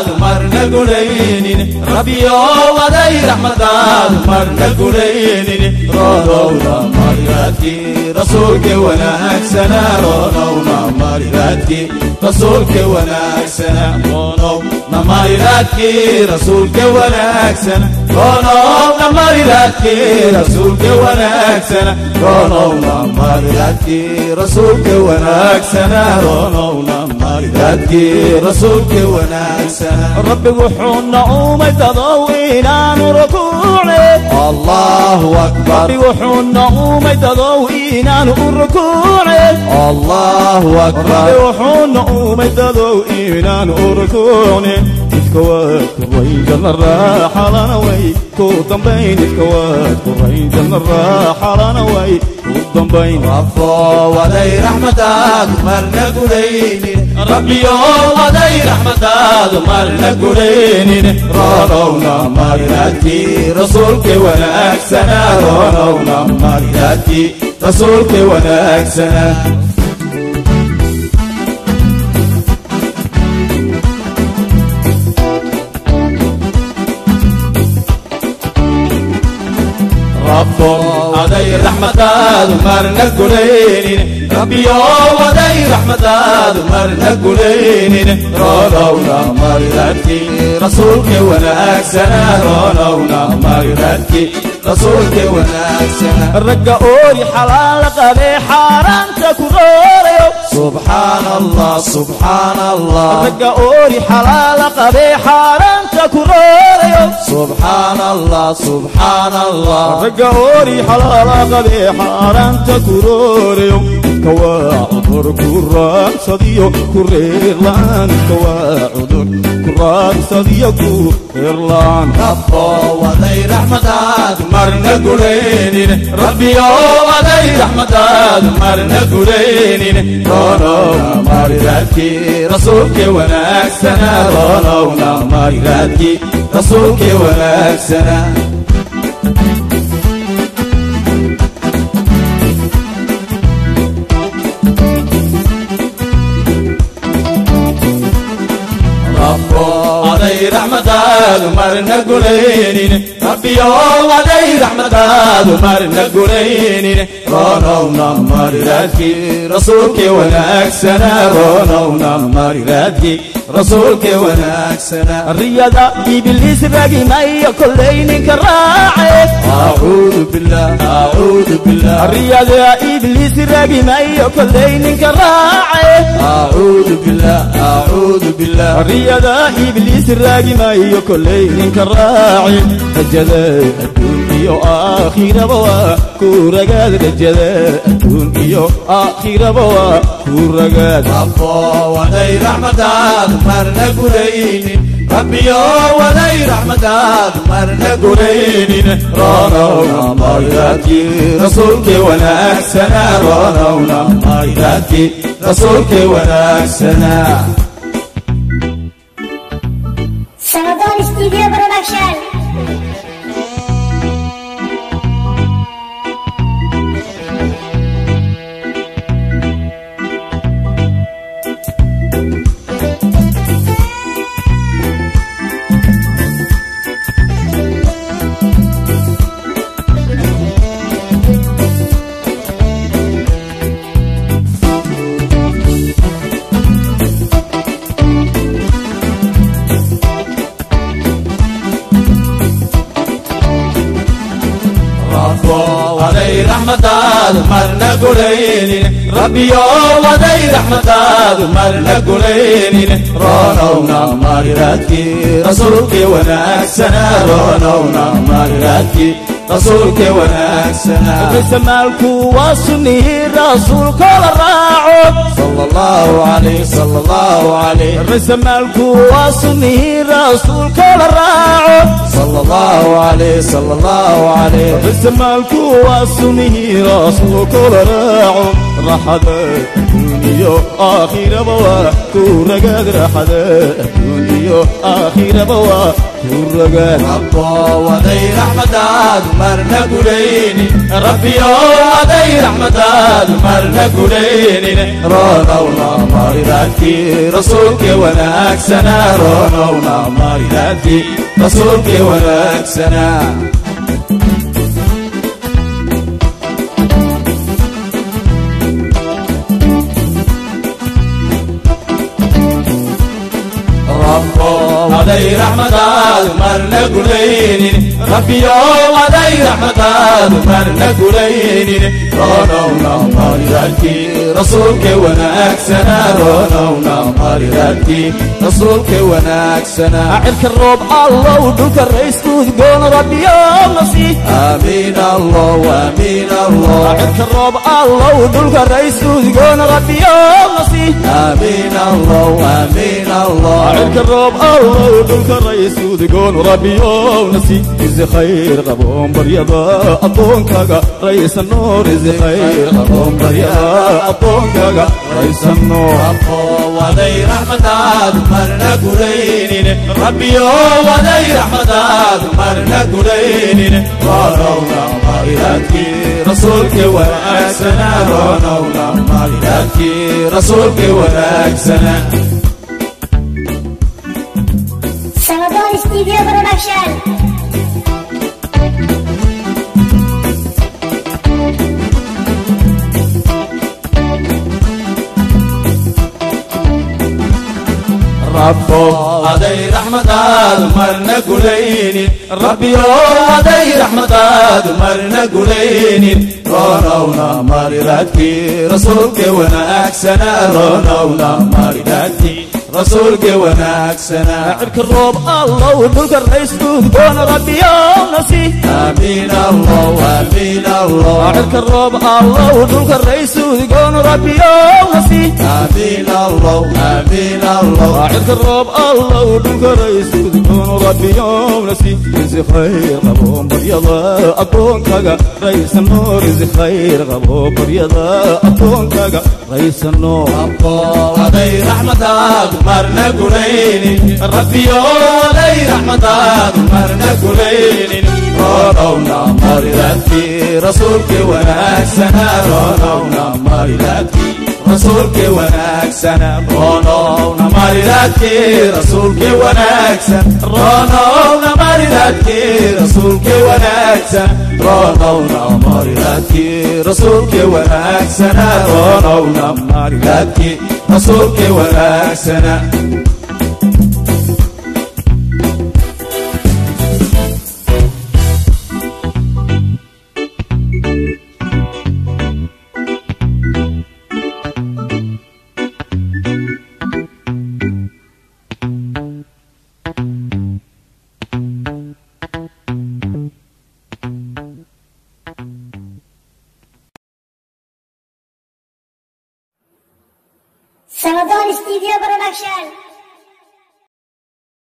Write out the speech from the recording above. رحمتاد مرنا قلينين رونو ودي رحمتاد مرنا قلينين رونونا مراتكي رسولك وانا اكسنا رونو مراتكي رسولك وانا اكسنا رونو مراتكي رسولك وانا اكسنا رونو مراتكي رسولك وانا اكسنا رونو مراتكي رسولك وانا اكسنا رونونا dadkii rasuulkii wanaagsan rabbi wuxuu na uumay dadow inaanu rukuucne allahu akbar rabbi wuxuu na uumay dadow inaanu u rukuucne allahu akbar rabbi wuxuu na uumay dadow inaanu u rukuucne كواد جل الراحة لنا وي كوتم بين كواد جل الراحة لنا وي كوتم بين رفا ودي رحمتك مرنا قرينين ربي ودي رحمتك مرنا قرينين رانونا مرناتي رسولك وانا اكسنا رانونا مرناتي رسولك وانا اكسنا وضي رحمتاد ومرنا قليلين ربي وضي رحمتاد ومرنا قليلين رولونا مرضتك رسولك وانا اكسنا رولونا مرضتك رسولك وانا اكسنا رقاولي حلال قبي حرامتك وروليو سبحان الله سبحان الله رقاولي حلال قبي حرامتك سبحان الله سبحان الله رجعوري حلال قبيح أنت كراريو كواعد كرار صديو كرير لان قربان صديقو إرلان ربو وضي رحمتات مرنا قرينين ربي وضي رحمتات مرنا قرينين رونا مارغاتكي رسولك وناكسنا رونا مارغاتكي رسولك وناكسنا மரண குலேனின் நபியா ودي رحمة دمار نقولين رونا ونمر راتك رسولك وناك سنة رونا ونمر راتك رسولك وناك سنة الرياضة دي بالإسراق ما يقولين كراعي أعوذ بالله أعوذ بالله الرياضة إبليس راقي ما يقولين كراعي أعوذ بالله أعوذ بالله الرياضة إبليس راقي ما يقولين كراعي هجلي iyo aakhiraba waa ku ragaad rajada adduun iyo aakhiraba waa ku ragaad waday raxmadaad marna guraynin rabbiyo waday raxmadaad marna guraynin roonowna maydadkii rasuulkii wanaagsanaa roonowna maydadkii rasuulkii wanaagsanaa Salvador Studio Production رحمتاد مرنا قليلين ربي يوم ودي رحمتاد مرنا قليلين رونونا ماريراتكي رسولك وناكسنا رونونا ماريراتكي rasuulka wanaagsan bismaalku waa sunnihii rasuulka la raaco sallallahu alayhi sallallahu alayhi bismaalku waa sunnihii rasuulka la raaco sallallahu alayhi sallallahu alayhi bismaalku waa sunnihii rasuulka la raaco rahada دنيا آخر بوا كورجا جرحد دنيا آخر بوا كورجا ربا ودي رحمتاد مرنا قليني ربي ودي رحمتاد مرنا قليني رانا ولا ماري رسولك وناك سنة رانا ولا ماري رسولك وناك سنة داي رحمتاد مرنا قلينين ربي يوم داي رحمتاد مرنا قلينين رونونا مريرتي رسولك وناكسنا رونونا مريرتي رسولك وناكسنا عيلك الروب الله ودلك الرئيس تقول ربي يوم نصيح آمين الله وآمين الله عيلك الروب الله ودلك الرئيس تقول ربي يوم نصيح آمين الله وآمين الله عينك الرب الله ودولك الرئيس ودقون يوم نسي إزي خير غبون بريضا أطون كاقا رئيس النور إزي خير غبون بريضا أطون كاقا رئيس النور أبقو وذي رحمتات مرنا قرينين ربي وذي رحمتات مرنا قرينين ورونا مالاتك رسولك ونأكسنا رونا مالاتك رسولك ونأكسنا Studio Production. ربو هذي رحمة مرنا قليني ربي هذي رحمة مرنا قليني رونا ماري راتي رسولك وانا اكسنا رونا ماري راتي رسولك وانا اكسنا عبك الروب الله والملك الرئيس دون ربي يا نسي امين الله امين الله عبك الروب الله والملك الرئيس دون ربي يا نسي امين الله امين الله عبك الروب الله والملك الرئيس دون ربي يا نسي يزي خير ابو مريض اكون كذا رئيس النور ولد خير غبوق بيضاء أطول دقا رئيس النور أبو ولي رحمتك مرنا قليلين ربي ولي رحمتك مرنا قليلين رونا مرلك في رسولك وناك سنة رونا مرلك في rasuulkii wanaagsan roonowna maridaadkii rasuulkii wanaagsan roonowna maridaadkii rasuulkii wanaagsan roonowna maridaadkii rasuulkii wanaagsan roonowna maridaadkii rasuulkii wanaagsan